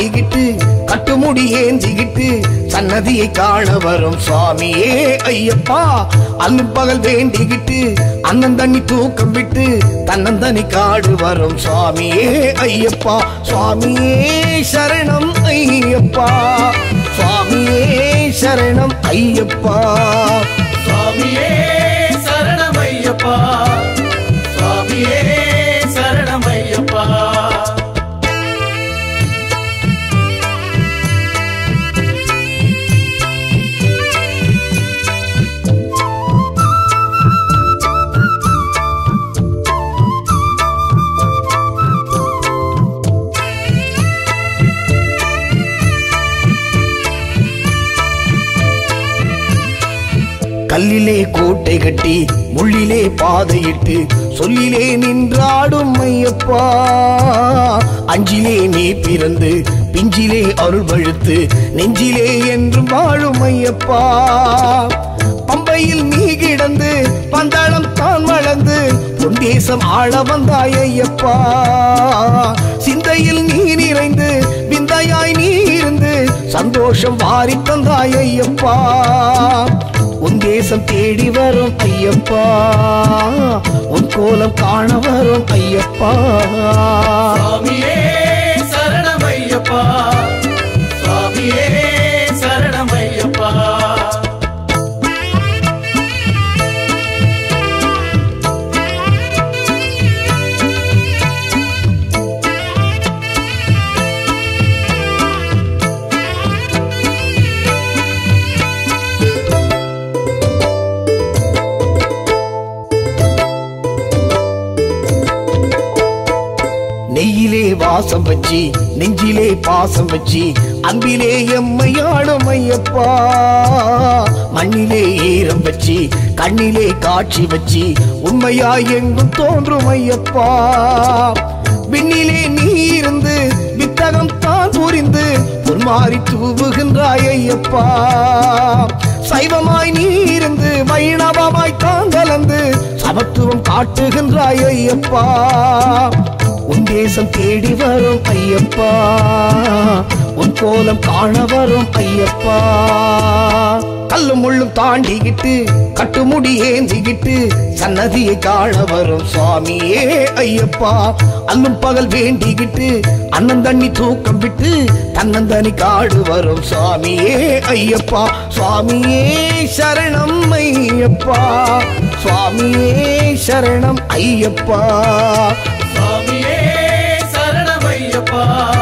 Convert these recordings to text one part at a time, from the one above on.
கல்லு கட்டுமுடி ஏந்திக்கிட்டு சன்னதியை காண வரும் சுவாமியே ஐயப்பா. அல்லும் பகல் வேண்டிக்கிட்டு அண்ணன் தண்ணி தூக்கம் விட்டு தன்னந்தனி காடு வரும் சுவாமியே ஐயப்பா. சுவாமியே சரணம் ஐயப்பா. சுவாமியே சரணம் ஐயப்பா. சுவாமியே சரணம் ஐயப்பா. சுவாமியே கல்லிலே கோட்டை கட்டி முள்ளிலே பாதையிட்டு சொல்லிலே நின்றாடும் ஐயப்பா. அஞ்சிலே நீ பிறந்து பிஞ்சிலே அருள்வழுத்து நெஞ்சிலே என்று வாழும் ஐயப்பா. பம்பையில் நீ கிடந்து பந்தாளம் தான் வளர்ந்து பொந்தேசம் ஆள வந்தாய் ஐயப்பா. சிந்தையில் நீ நிறைந்து விந்தையாய் நீ இருந்து சந்தோஷம் வாரி தந்தாய் ஐயப்பா. உன் தேசம் தேடி வரும் ஐயப்பா. உன் கோலம் காண வரும் ஐயப்பா. சாமியே சரணம் ஐயப்பா. சாமியே பாசம் வச்சி வச்சு நெஞ்சிலே பாசம் வச்சு அன்பிலே எம்மையாடும் ஐயப்பா மண்ணிலே ஈரம் வச்சு கண்ணிலே காட்சி வச்சு உண்மையா எங்கும் தோன்றும் ஐயப்பா விண்ணிலே நீ இருந்து வித்தகம் தான் புரிந்து பொன்மாறி தூவுகின்றாய் ஐயப்பா. சைவமாய் நீ இருந்து வைணவமாய் தான் கலந்து சமத்துவம் காட்டுகின்றாய் ஐயப்பா. உன் தேசம் தேடி வரும் ஐயப்பா. உன் கோலம் காண வரும் ஐயப்பா. கல்லு முள்ளும் தாண்டிக்கிட்டு கட்டுமுடி ஏந்திக்கிட்டு சன்னதியை காண வரும் சுவாமியே ஐயப்பா. அல்லும் பகல் வேண்டிக்கிட்டு அண்ணன் தண்ணி தூக்கம் விட்டு தன்னந்தனி காடு வரும் சுவாமியே ஐயப்பா. சுவாமியே சரணம் ஐயப்பா. சுவாமியே சரணம் ஐயப்பா. Oh.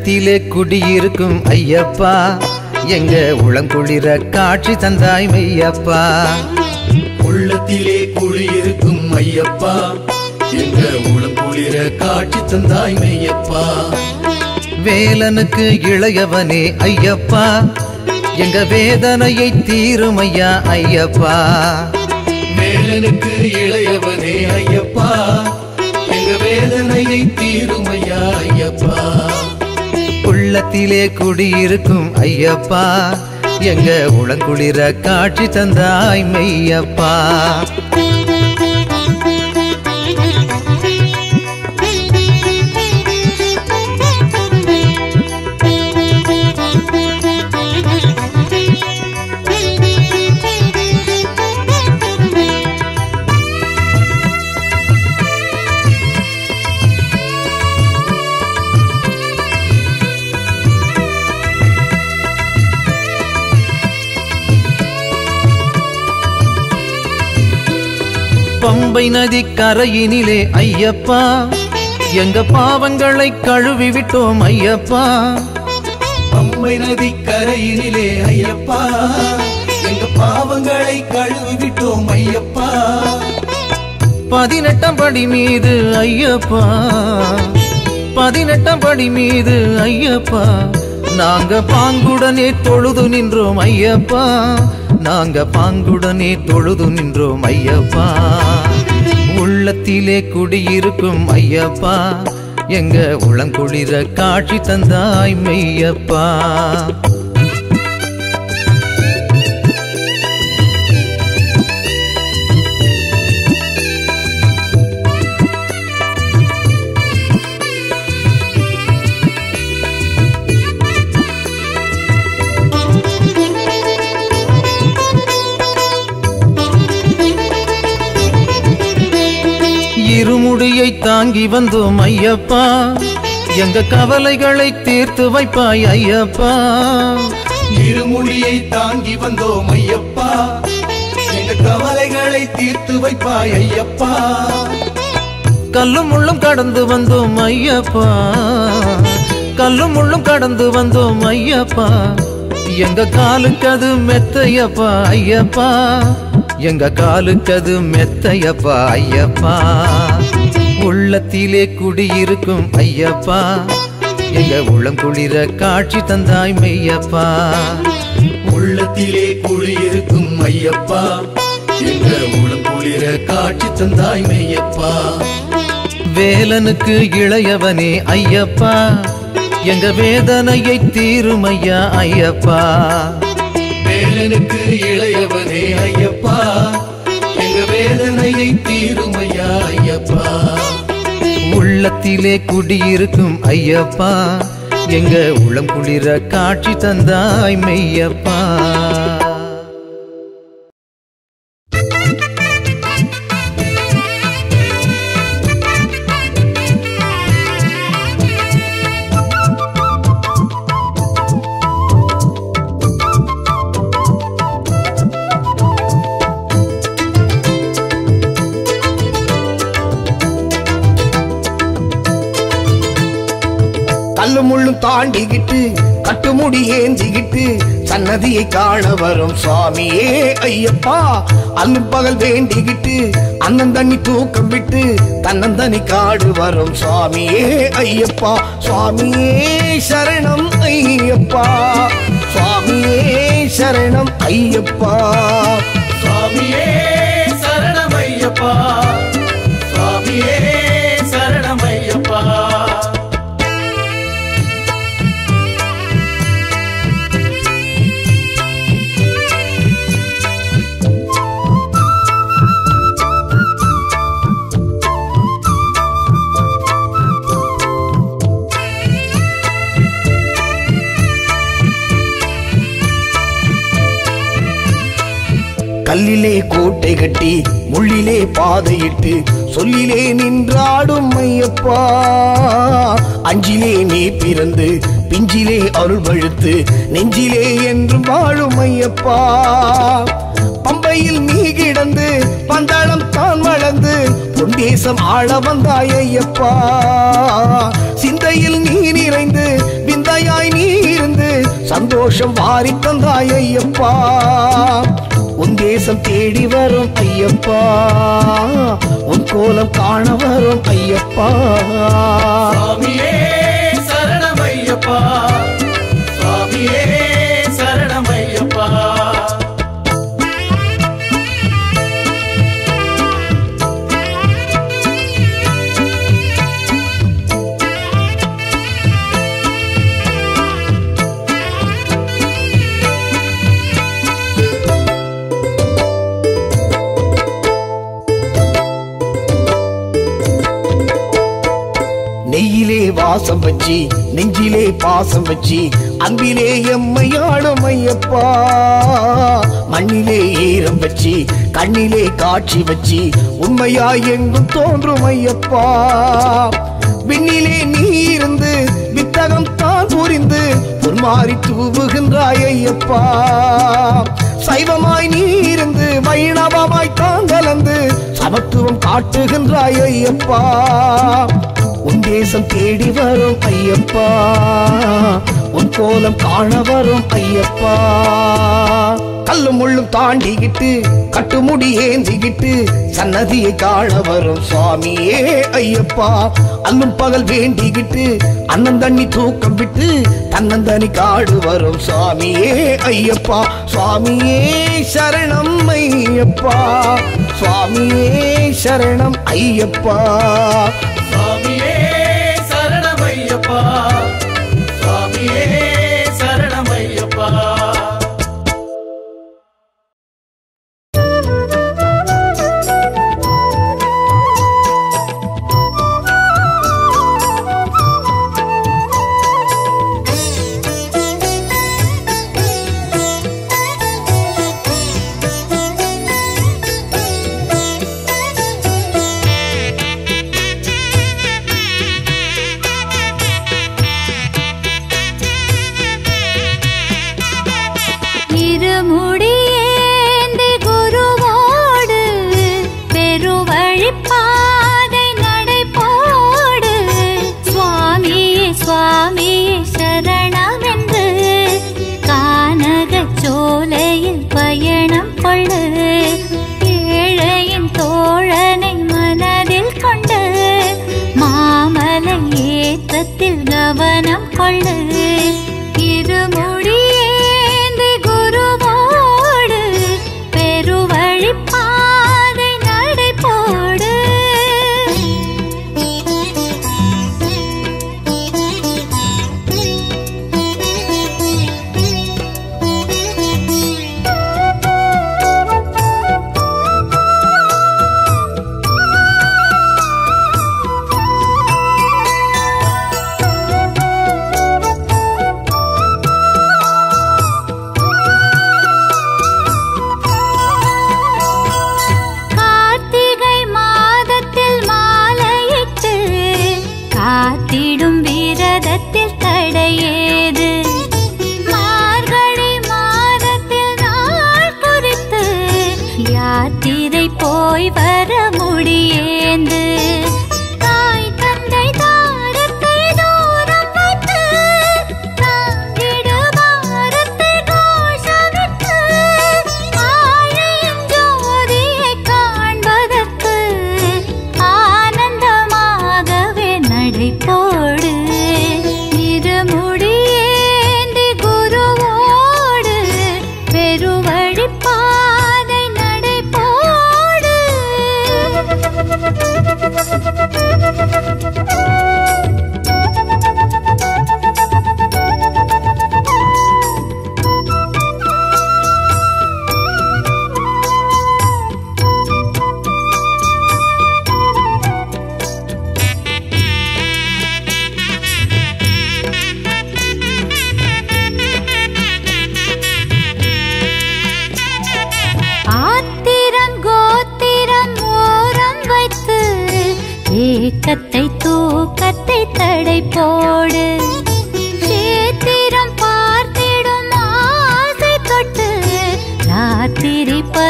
உள்ளத்திலே குடியிருக்கும் ஐயப்பா. எங்க உளங்குளிர காட்சி தந்தாய் மெய்யப்பா. உள்ளத்திலே குடியிருக்கும் ஐயப்பா. எங்க உளம் குளிர காட்சி தந்தாய் மெய்யப்பா. வேலனுக்கு இளையவனே ஐயப்பா. எங்க வேதனையை தீரும் ஐயா ஐயப்பா. வேலனுக்கு இளையவனே ஐயப்பா. உள்ளத்திலே குடியிருக்கும் ஐயப்பா எங்க உளங்குளிர காட்சி தந்தாய் மெய்யப்பா. பம்பை நதி கரையினிலே ஐயப்பா. எங்க பாவங்களை கழுவி விட்டோம் ஐயப்பா. பம்பை நதி கரையினிலே ஐயப்பா. எங்க பாவங்களை கழுவி விட்டோம் ஐயப்பா. பதினெட்டாம் படி மீது ஐயப்பா. பதினெட்டாம் படி மீது ஐயப்பா. நாங்க பாங்குடனே தொழுது நின்றோம் ஐயப்பா. நாங்க பாங்குடனே தொழுது நின்றோம் ஐயப்பா. உள்ளத்திலே குடியிருக்கும் ஐயப்பா. எங்க உளங்குளிர காட்சி தந்தாய் மெய்யப்பா. இருமுடியை தாங்கி வந்தோம் ஐயப்பா. எங்க கவலைகளை தீர்த்து வைப்பாய் ஐயப்பா. இருமுடியை தாங்கி வந்தோம் ஐயப்பா. எங்க கவலைகளை தீர்த்து வைப்பாய் ஐயப்பா. கல்லும் முள்ளும் கடந்து வந்தோம் ஐயப்பா. கல்லும் முள்ளும் கடந்து வந்தோம் ஐயப்பா. எங்க காலுக்கு அது மெத்தையப்பா ஐயப்பா. எங்க காலுக்கு அது மெத்தையப்பா ஐயப்பா. உள்ளத்திலே குடியிருக்கும் ஐயப்பா. எங்க உளம் குளிர காட்சி தந்தாய் மெய்யப்பா. உள்ளத்திலே குடியிருக்கும் ஐயப்பா. எங்க உளம் குளிர காட்சி தந்தாய் மெய்யப்பா. வேலனுக்கு இளையவனே ஐயப்பா. எங்க வேதனையை தீரும் ஐயா ஐயப்பா. வேலனுக்கு இளையவனே ஐயப்பா. உள்ளத்திலே குடியிருக்கும் ஐயப்பா எங்க உளம் குளிர காட்சி தந்தாய் மெய்யப்பா. கட்டுமுடி ஏந்திக்கிட்டு சன்னதியை காண வரும் சுவாமியே ஐயப்பா. அல்லும் பகல் வேண்டிக்கிட்டு அண்ணன் தண்ணி தூக்கம் விட்டு தன்னந்தனி காடு வரும் சுவாமியே ஐயப்பா. சுவாமியே சரணம் ஐயப்பா. சுவாமியே சரணம் ஐயப்பா. சுவாமியே கட்டி முள்ளிலே பாதையிட்டு சொல்லிலே நின்றாடும் ஐயப்பா. அஞ்சிலே நீ பிறந்து பிஞ்சிலே அருள் பழுத்து நெஞ்சிலே என்று வாழும் ஐயப்பா. பம்பையில் நீ கிடந்து பந்தாளம் தான் வளர்ந்து பொன்தேசம் ஆள வந்தாய் ஐயப்பா. சிந்தையில் நீ நிறைந்து விந்தையாய் நீ இருந்து சந்தோஷம் வாரி தந்தாய் ஐயப்பா. உன் தேசம் தேடி வரும் ஐயப்பா. உன் கோலம் காண வரும் ஐயப்பா. சுவாமியே சரணமையப்பா சுவாமியே பாசம் வச்சி நெஞ்சிலே பாசம் வச்சி அன்பிலே எம்மையாடும் ஐயப்பா. மண்ணிலே ஈரம் வச்சி கண்ணிலே காட்சி வச்சி உண்மையா எங்கும் தோன்றும் ஐயப்பா. விண்ணிலே நீ இருந்து வித்தகம் தான் புரிந்து பொன்மாறி தூவுகின்றாய் ஐயப்பா. சைவமாய் நீ இருந்து வைணவமாய் தான் கலந்து சமத்துவம் காட்டுகின்றாய் ஐயப்பா. உன் தேசம் தேடி வரும் ஐயப்பா. உன் கோலம் காண வரும் ஐயப்பா. கல்லும் முள்ளும் தாண்டிக்கிட்டு கட்டுமுடி ஏந்திக்கிட்டு சன்னதியை காண வரும் சுவாமியே ஐயப்பா. அல்லும் பகல் வேண்டிக்கிட்டு அண்ணன் தண்ணி தூக்கம் விட்டு தன்னந்தனி காடு வரும் சுவாமியே ஐயப்பா. சுவாமியே சரணம் ஐயப்பா. சுவாமியே சரணம் ஐயப்பா.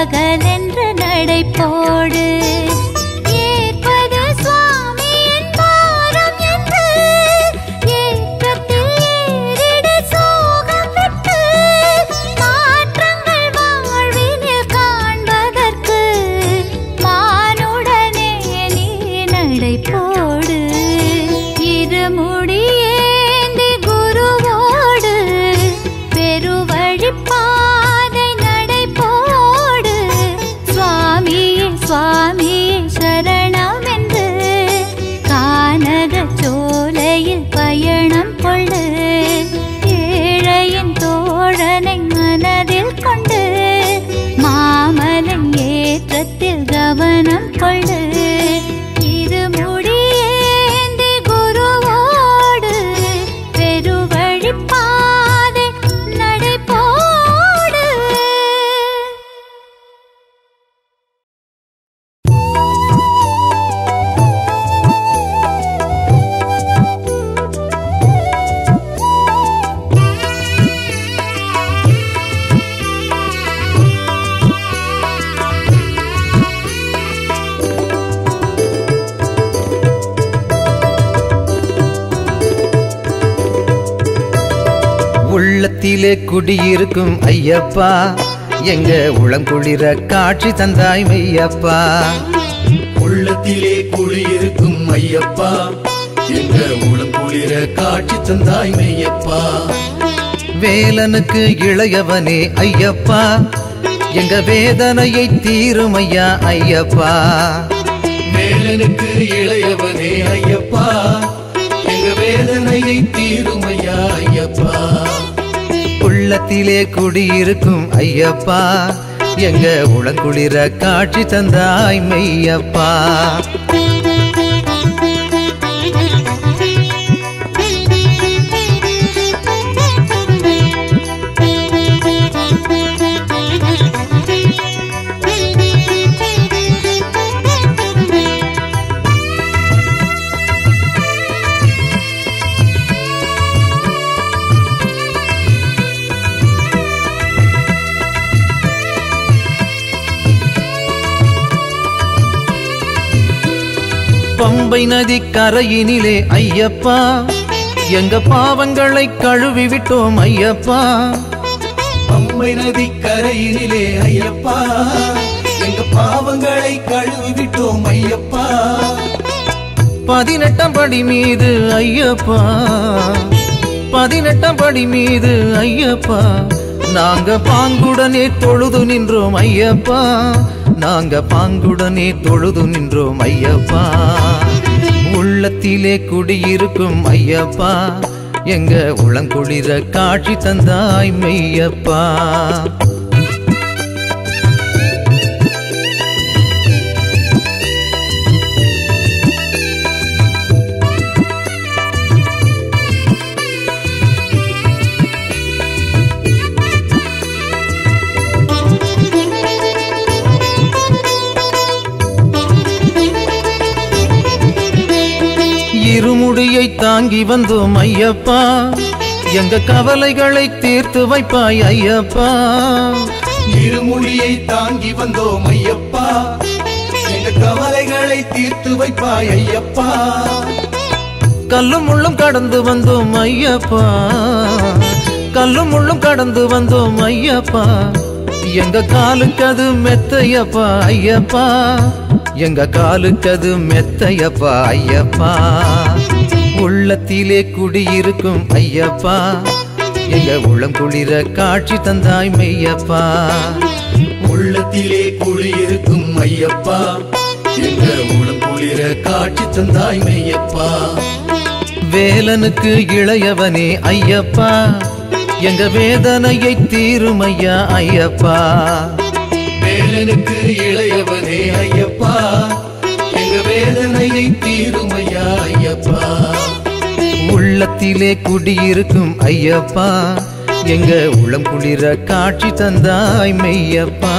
பகலென்று நடைப்போடு உள்ளத்திலே குடியிருக்கும் ஐயப்பா. எங்க உளங்குளிர காட்சி தந்தாய் மெய்யப்பா. உள்ளத்திலே குடியிருக்கும் ஐயப்பா. எங்க உளம் குளிர காட்சி தந்தாய் மெய்யப்பா. வேலனுக்கு இளையவனே ஐயப்பா. எங்க வேதனையை தீரும் ஐயா ஐயப்பா. வேலனுக்கு இளையவனே ஐயப்பா. எங்க வேதனையை தீருமையா ஐயப்பா உள்ளத்திலே குடியிருக்கும் ஐயப்பா எங்க உளங்குளிர காட்சி தந்தாய் மெய்யப்பா. பம்பை நதி கரையினிலே ஐயப்பா. எங்க பாவங்களை கழுவி விட்டோம் ஐயப்பா. பம்பை நதி கரையினிலே ஐயப்பா. எங்க பாவங்களை கழுவி விட்டோம் ஐயப்பா. பதினெட்டாம் படி மீது ஐயப்பா. பதினெட்டாம் படி மீது ஐயப்பா. நாங்க பாங்குடனே தொழுது நின்றோம் ஐயப்பா. நாங்க பாங்குடனே தொழுது நின்றோம் ஐயப்பா. உள்ளத்திலே குடியிருக்கும் ஐயப்பா எங்க உளங்குளிர காட்சி தந்தாய் மெய்யப்பா. இருமுடியை தாங்கி வந்தோம் ஐயப்பா. எங்க கவலைகளை தீர்த்து வைப்பாய் ஐயப்பா. இருமொழியை தாங்கி வந்தோம் ஐயப்பா. எங்க கவலைகளை தீர்த்து வைப்பாய் ஐயப்பா. கல்லும் முள்ளும் கடந்து வந்தோம் ஐயப்பா. கல்லும் முள்ளும் கடந்து வந்தோம் ஐயப்பா. எங்க காலுக்கு அது மெத்தையப்பா ஐயப்பா. எங்க காலுக்கு அது மெத்தையப்பா ஐயப்பா. உள்ளத்திலே குடியிருக்கும் ஐயப்பா. எங்க உளம் குளிர காட்சி தந்தாய் மெய்யப்பா. உள்ளத்திலே குடியிருக்கும் ஐயப்பா. எங்க உளம் குளிர காட்சி தந்தாய் மெய்யப்பா. வேலனுக்கு இளையவனே ஐயப்பா. எங்க வேதனையை தீரும் ஐயா ஐயப்பா. வேலனுக்கு இளையவனே ஐயப்பா. எங்க வேதனையை தீரும் உள்ளத்திலே குடியிருக்கும் ஐயப்பா எங்க உளம் குளிர காட்சி தந்தாய் மெய்யப்பா.